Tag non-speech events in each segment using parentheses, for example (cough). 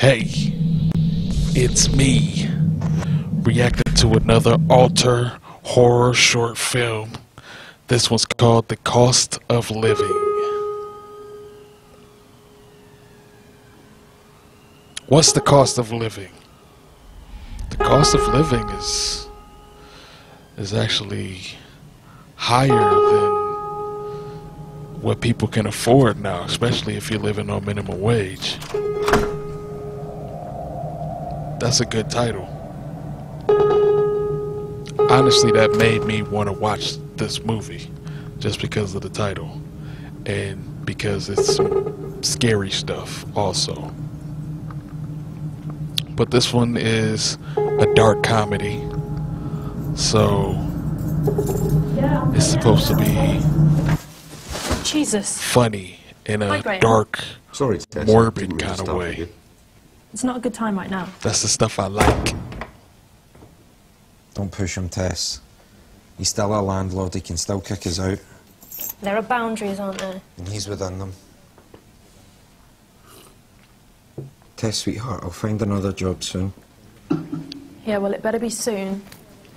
Hey, it's me, reacting to another alter horror short film. This one's called The Cost of Living. What's the cost of living? The cost of living is is actually higher than what people can afford now, especially if you're living on minimum wage. That's a good title. Honestly, that made me want to watch this movie just because of the title and because it's some scary stuff also. But this one is a dark comedy. So it's supposed to be Jesus. funny in a dark, Sorry, morbid Didn't mean to kind of start way. With you. It's not a good time right now. That's the stuff I like. Don't push him, Tess. He's still our landlord, he can still kick us out, There are boundaries, aren't there? and he's within them. Tess, sweetheart, I'll find another job soon. Yeah, well, it better be soon.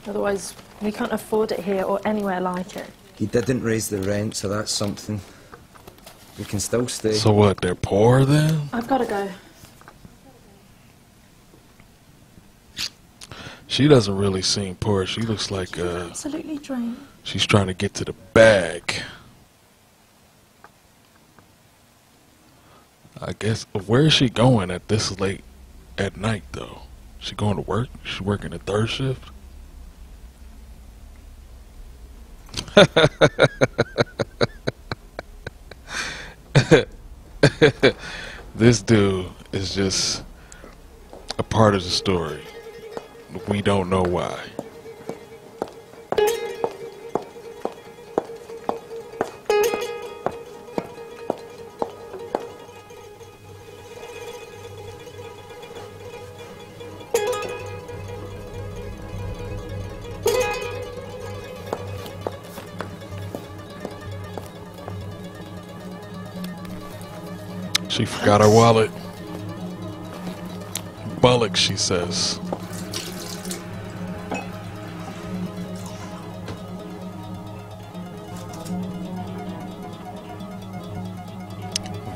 Otherwise, we can't afford it here or anywhere like it. He didn't raise the rent, so that's something. We can still stay. So what? They're poor then? I've got to go. She doesn't really seem poor. She looks like uh, Absolutely drained. she's trying to get to the bag. I guess where is she going at this late at night though? She going to work? She working a third shift? (laughs) this dude is just a part of the story. We don't know why. She forgot her wallet. Bullock, she says.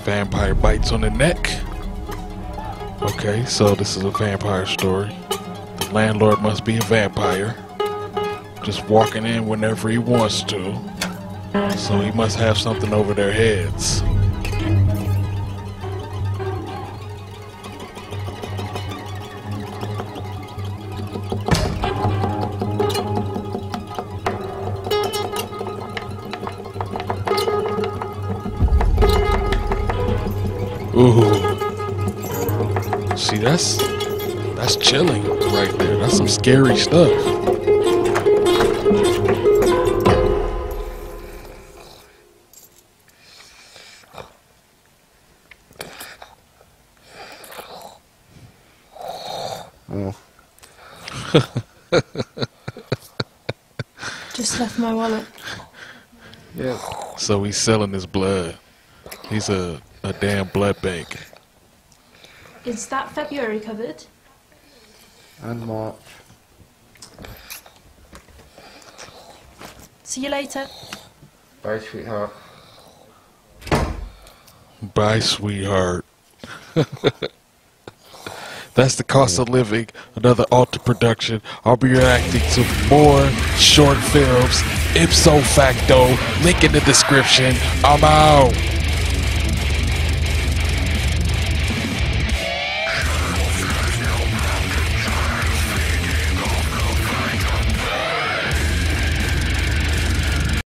Vampire bites on the neck. Okay, so this is a vampire story. The landlord must be a vampire. Just walking in whenever he wants to. So he must have something over their heads. Ooh. See, that's that's chilling right there. That's some scary stuff. (laughs) Just left my wallet. Yeah. So he's selling his blood. He's a, a damn blood bank. Is that February covered? And March. See you later. Bye, sweetheart. Bye, sweetheart. (laughs) That's the cost of living. Another alter production. I'll be reacting to more short films. Ipso facto. Link in the description. I'm out.